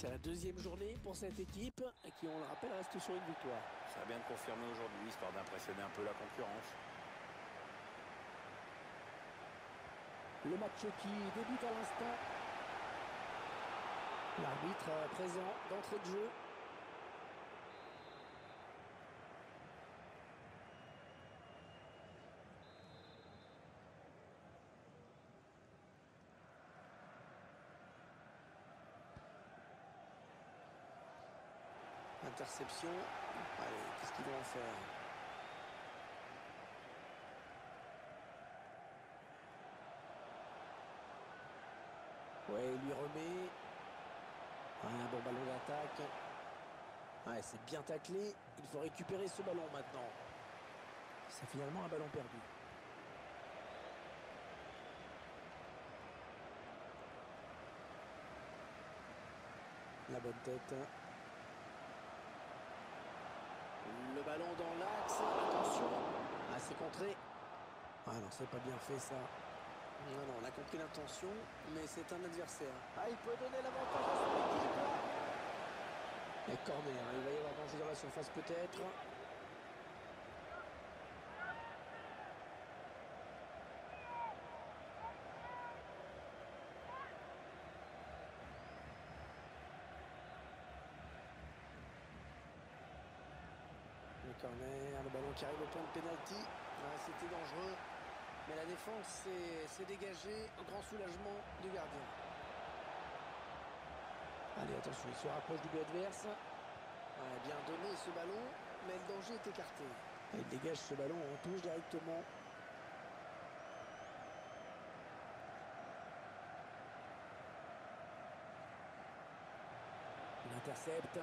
C'est la deuxième journée pour cette équipe qui, on le rappelle, reste sur une victoire. Ça a bien confirmé aujourd'hui, histoire d'impressionner un peu la concurrence. Le match qui débute à l'instant. L'arbitre présent d'entrée de jeu. Interception. Allez, qu'est-ce qu'ils vont en faire Ouais, il lui remet. Un bon ballon d'attaque. Ouais, c'est bien taclé. Il faut récupérer ce ballon maintenant. C'est finalement un ballon perdu. La bonne tête. Le ballon dans l'axe. Attention. Ah, c'est contré. Ah non, c'est pas bien fait ça. Non, non, on a compris l'intention, mais c'est un adversaire. Ah, il peut donner l'avantage à son équipe. Et corner, il va y avoir danger dans la surface peut-être. Le corner, le ballon qui arrive au point de pénalty. C'était dangereux. Mais la défense s'est dégagée au grand soulagement du gardien. Allez, attention, il se rapproche du but adverse. Bien donné ce ballon, mais le danger est écarté. Il dégage ce ballon, on touche directement. Il intercepte.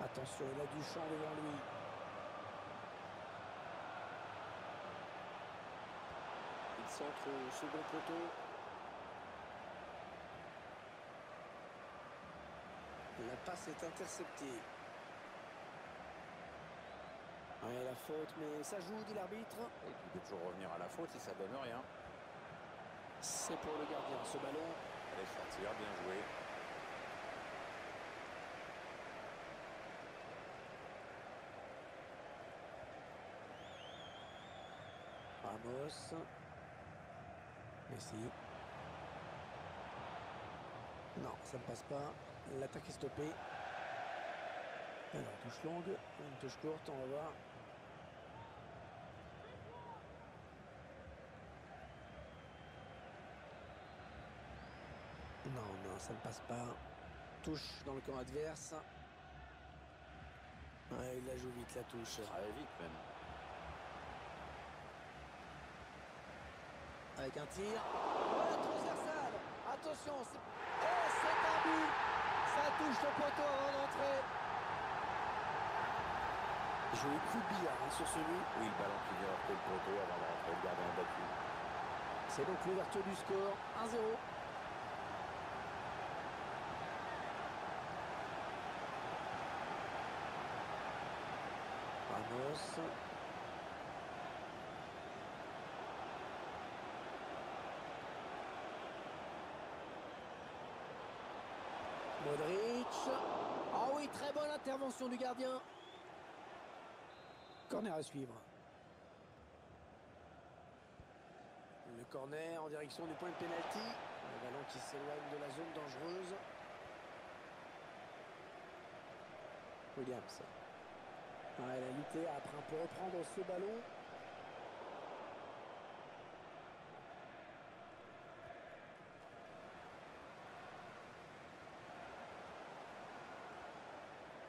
Attention, il a du champ devant lui. Il centre au second poteau. La passe est interceptée. Ouais, la faute, mais ça joue, dit l'arbitre. Et il peut toujours revenir à la faute si ça donne rien. C'est pour le gardien, ce ballon. Allez sortir, bien joué. Ramos. Messi. Non, ça ne passe pas. L'attaque est stoppée. Alors, touche longue, une touche courte, on va voir. Non, non, ça ne passe pas. Touche dans le camp adverse. Ouais, il la joue vite, la touche. Très vite même. Avec un tir. Oh, la transversale Attention, c'est c'est un but Ça touche le poteau avant d'entrer. Joli coup de billard hein, sur celui. Oui, le ballon qui vient heurter le poteau avant de rentrer le gardien battu. C'est donc l'ouverture du score. 1-0. Ramos. Ah oui, très bonne intervention du gardien. Corner à suivre. Le corner en direction du point de pénalty. Le ballon qui s'éloigne de la zone dangereuse. Williams. Elle a lutté après peu reprendre ce ballon.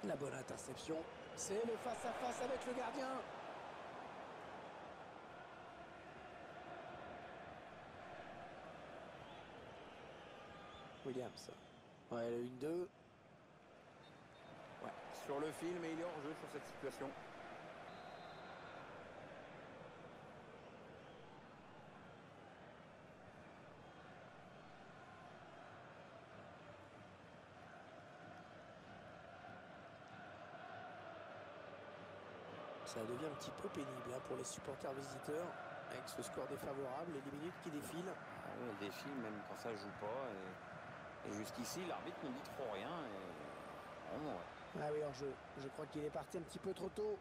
La bonne interception. C'est le face-à-face avec le gardien. Williams. Ouais, le 1-2. Ouais, sur le film et il est hors jeu sur cette situation. Ça devient un petit peu pénible hein, pour les supporters visiteurs avec ce score défavorable et les minutes qui défilent. Ah défile même quand ça joue pas. Et, et jusqu'ici, l'arbitre ne dit trop rien. Et... Vraiment, ouais. Ah oui, alors je, je crois qu'il est parti un petit peu trop tôt.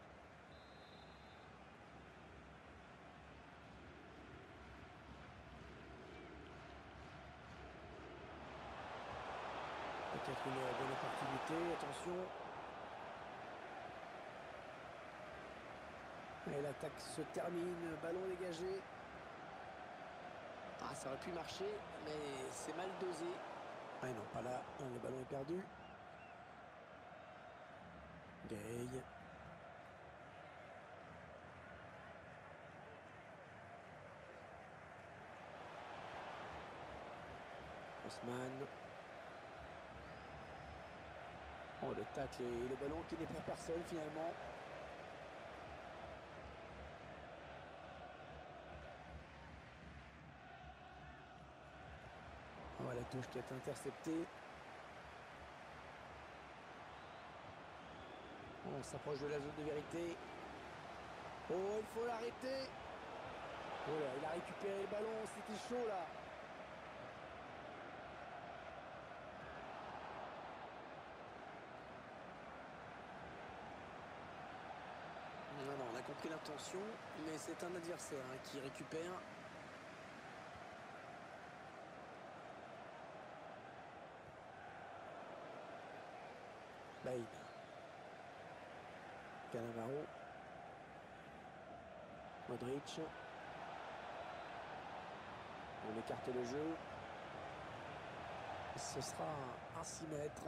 Peut-être une bonne opportunité, attention. Et l'attaque se termine, ballon dégagé. Ah, ça aurait pu marcher, mais c'est mal dosé. Ah non, pas là, le ballon est perdu. Gay. Osman. Oh, le tacle et le ballon qui n'est pour personne finalement. Touche qui est interceptée. On s'approche de la zone de vérité. Oh, il faut l'arrêter. Oh là, il a récupéré le ballon, c'était chaud là. Non, non, on a compris l'intention, mais c'est un adversaire hein, qui récupère. Baïd. Cannavaro. Modric. On écarte le jeu. Ce sera un 6 mètres.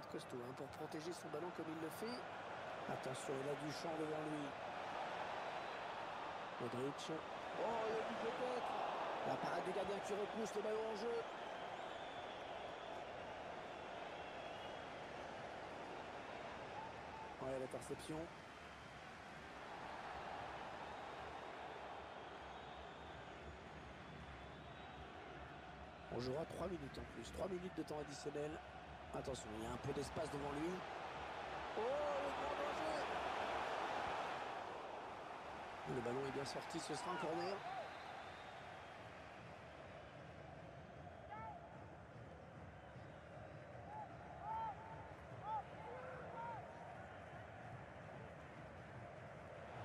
Être costaud hein, pour protéger son ballon comme il le fait. Attention, il a du champ devant lui. Modric. Oh, il a du peut-être. La parade du gardien qui repousse le ballon en jeu. Ouais, l'interception. On jouera 3 minutes en plus. 3 minutes de temps additionnel. Attention, il y a un peu d'espace devant lui. Oh, le grand danger Le ballon est bien sorti, ce sera un corner.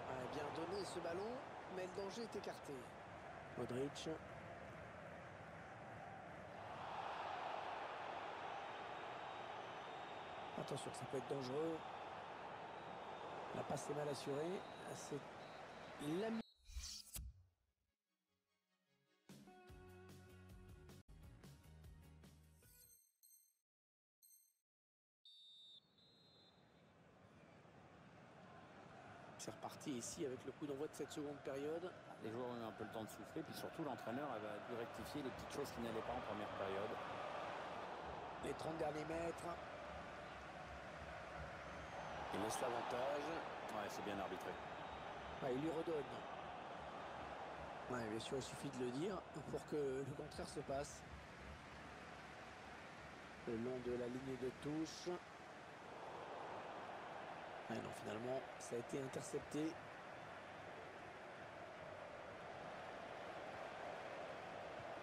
A bien donné ce ballon, mais le danger est écarté. Modric. Attention, ça peut être dangereux. La passe est mal assurée. C'est la C'est reparti ici avec le coup d'envoi de cette seconde période. Les joueurs ont eu un peu le temps de souffler, puis surtout l'entraîneur avait dû rectifier les petites choses qui n'allaient pas en première période. Les 30 derniers mètres. Il laisse l'avantage. Ouais, c'est bien arbitré. Ouais, il lui redonne. Ouais, bien sûr, il suffit de le dire pour que le contraire se passe. Le long de la ligne de touche. Ouais, non, finalement, ça a été intercepté.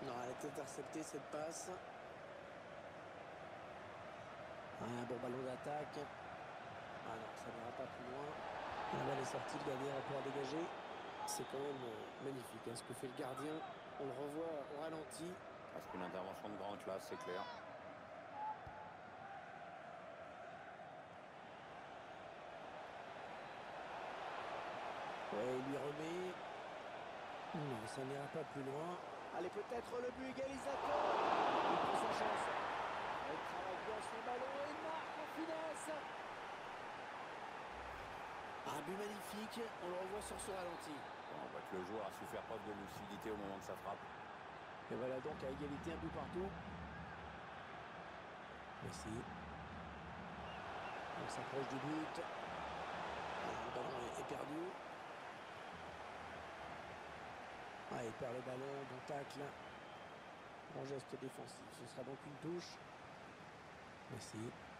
Non, elle a été interceptée cette passe. Un bon ballon d'attaque. Ah non, ça n'ira pas plus loin. La balle est sortie, le gardien va pouvoir dégager. C'est quand même euh, magnifique hein, ce que fait le gardien. On le revoit au ralenti. Parce qu'une intervention de grande classe, c'est clair. Ouais, il lui remet. Non, ça n'ira pas plus loin. Allez, peut-être le but égalisateur. Il prend sa chance. Il travaille bien son ballon et il marque en finesse. Un but magnifique, on le revoit sur ce ralenti. On voit que le joueur a su faire preuve de lucidité au moment de sa frappe. Et voilà donc à égalité un but partout. Messi. On s'approche du but. le ballon est, est perdu. Ah, il perd le ballon, bon tacle. Bon geste défensif. Ce sera donc une touche. Merci.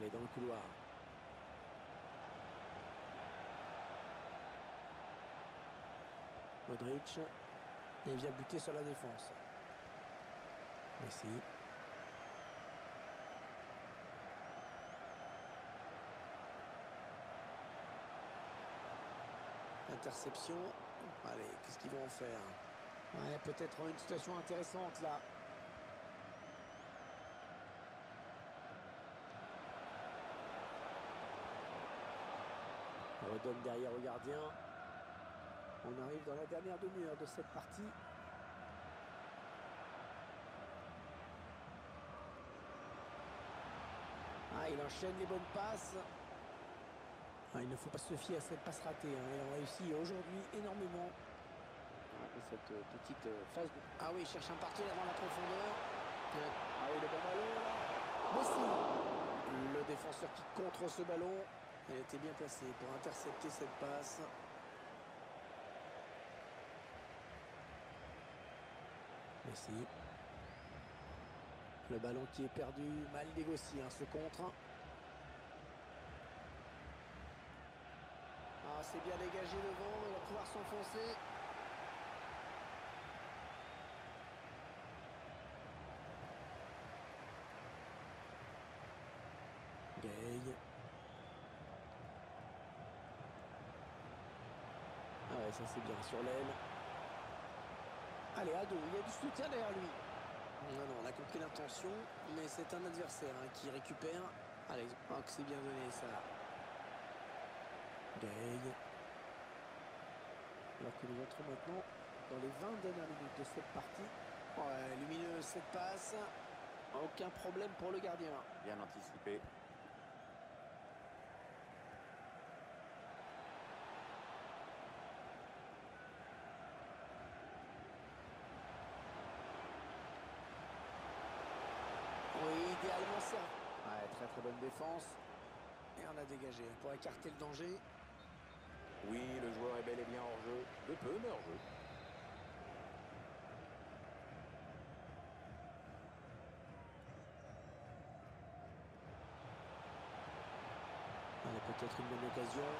Dans le couloir. Modric. Et vient buter sur la défense. Merci. Interception. Allez, qu'est-ce qu'ils vont en faire? Ouais, peut-être une situation intéressante là. On redonne derrière au gardien. On arrive dans la dernière demi-heure de cette partie. Ah, il enchaîne les bonnes passes. Ah, il ne faut pas se fier à cette passe ratée. hein. Il en réussit aujourd'hui énormément. Ah, et cette euh, petite euh, phase de... Ah oui, il cherche un partenaire dans la profondeur. Ah oui, le bon ballon là. Messi Le défenseur qui contre ce ballon. Elle était bien placée pour intercepter cette passe. Messi. Le ballon qui est perdu, mal négocié, hein, ce contre. Ah, c'est bien dégagé devant, il va pouvoir s'enfoncer. Gay. Ça c'est bien sur l'aile. Allez, Ado, il y a du soutien derrière lui. Non, non, on a compris l'intention, mais c'est un adversaire hein, qui récupère. Allez, c'est bien donné ça. Gay. Alors que nous entrons maintenant dans les 20 dernières minutes de cette partie. Ouais, lumineuse cette passe. Aucun problème pour le gardien. Bien anticipé. Oui, idéalement ça. Ouais, très très bonne défense. Et on a dégagé pour écarter le danger. Oui, le joueur est bel et bien hors jeu. De peu, mais hors jeu. Allez, peut-être une bonne occasion.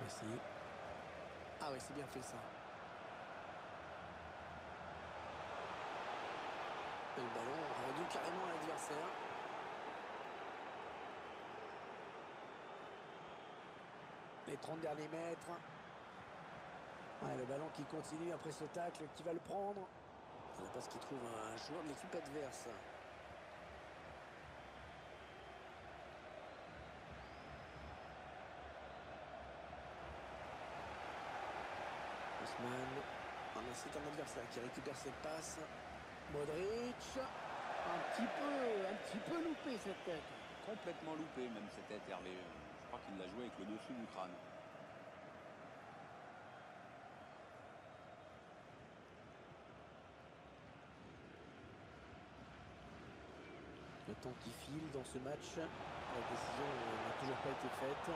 Merci. Ah oui, c'est bien fait ça. Et le carrément à l'adversaire. Les 30 derniers mètres. Le ballon qui continue après ce tacle, qui va le prendre. C'est parce qu'il trouve un joueur de l'équipe adverse. Ousmane. Ah, c'est un adversaire qui récupère cette passe. Modric. Un petit peu, un petit peu loupé cette tête. Complètement loupé, même cette tête, Hervé. Je crois qu'il l'a joué avec le dessus du crâne. Le temps qui file dans ce match. La décision n'a toujours pas été faite.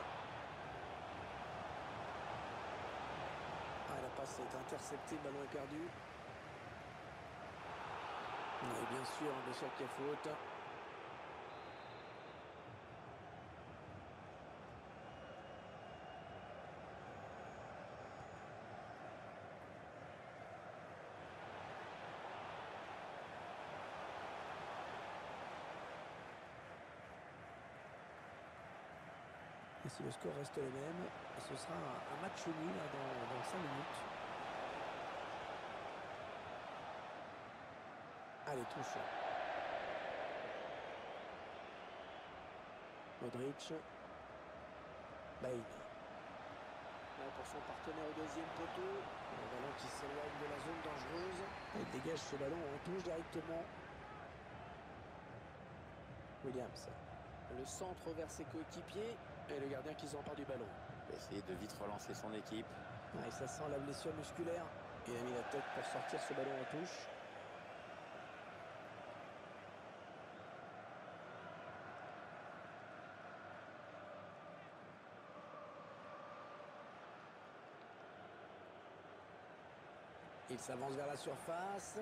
Ah, la passe est interceptée, le ballon est perdu. Bien sûr, bien sûr faute. Et si le score reste le même, ce sera un match nul là, dans, dans 5 minutes. Allez, touche. Modric. Bain. Pour son partenaire au deuxième poteau. Le ballon qui s'éloigne de la zone dangereuse. Il dégage ce ballon en touche directement. Williams. Le centre vers ses coéquipiers et le gardien qui s'empare du ballon. va essayer de vite relancer son équipe. Ouais, ça sent la blessure musculaire. Il a mis la tête pour sortir ce ballon en touche. Il s'avance vers la surface.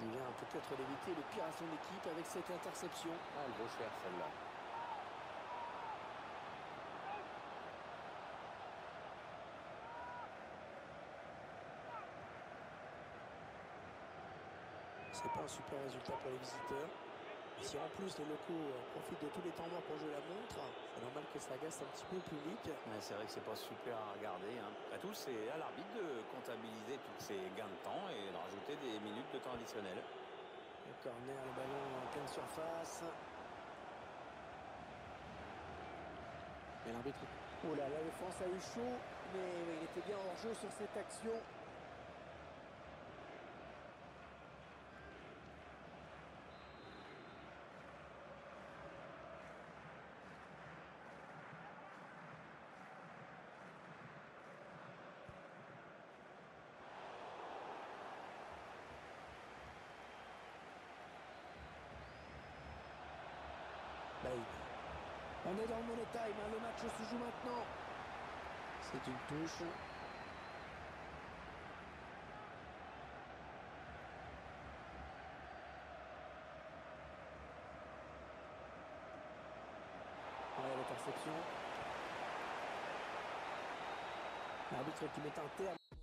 Il vient peut-être d'éviter le pire à son équipe avec cette interception. Ah, elle vaut cher celle-là. C'est pas un super résultat pour les visiteurs. Et si en plus les locaux euh, profitent de tous les temps morts pour jouer la montre, c'est normal que ça agace un petit peu le public. Ouais, c'est vrai que c'est pas super à regarder. Hein. Après tout, c'est à l'arbitre de comptabiliser tous ces gains de temps et de rajouter des minutes de temps additionnel. Le corner, le ballon en pleine surface. Et l'arbitre. Oh là, la défense a eu chaud, mais il était bien hors jeu sur cette action. Bain. On est dans le money time, hein, le match se joue maintenant. C'est une touche. Ouais, l'interception. L'arbitre qui met un terme.